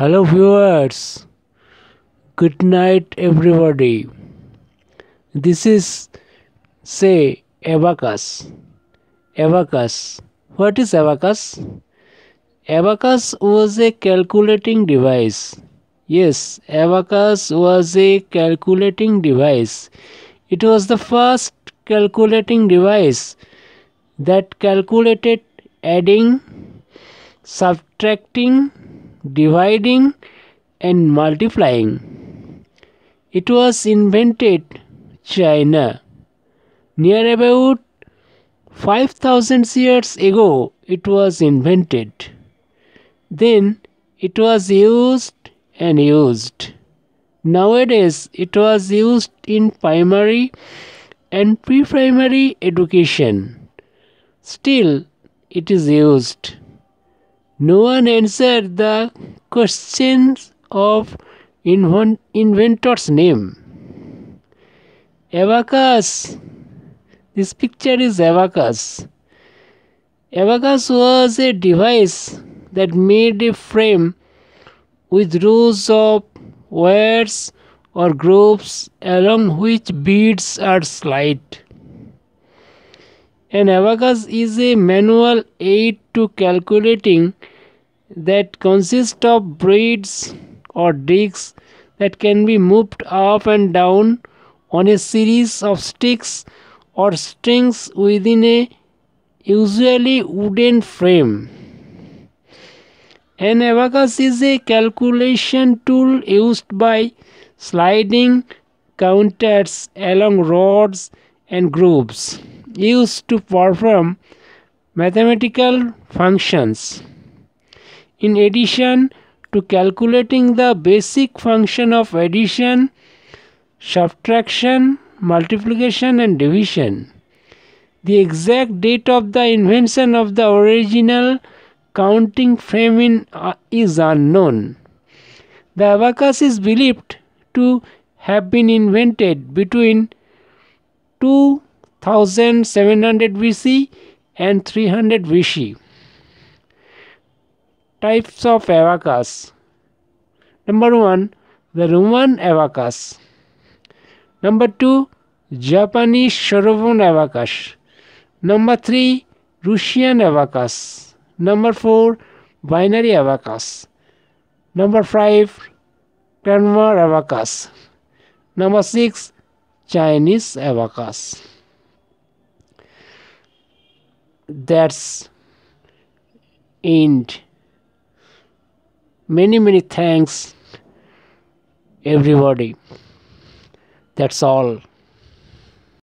Hello, viewers. Good night, everybody. This is say abacus. Abacus. What is abacus? Abacus was a calculating device. Yes, abacus was a calculating device. It was the first calculating device that calculated adding, subtracting, dividing, and multiplying. It was invented China. Near about 5000 years ago it was invented. Then it was used and used. Nowadays it was used in primary and pre-primary education. Still it is used. No one answered the questions of inventor's name. Abacus. This picture is abacus. Abacus was a device that made a frame with rows of wires or groups along which beads are slid. An abacus is a manual aid to calculating that consists of braids or discs that can be moved up and down on a series of sticks or strings within a usually wooden frame. An abacus is a calculation tool used by sliding counters along rods and grooves used to perform mathematical functions. In addition to calculating the basic function of addition, subtraction, multiplication, and division, the exact date of the invention of the original counting frame in, uh, is unknown. The abacus is believed to have been invented between 2700 BC and 300 BC. Types of abacus. Number 1. The Roman abacus. Number 2. Japanese Soroban abacus. Number 3. Russian abacus. Number 4. Binary abacus. Number 5. Cranmer abacus. Number 6. Chinese abacus. That's end many many thanks everybody. That's all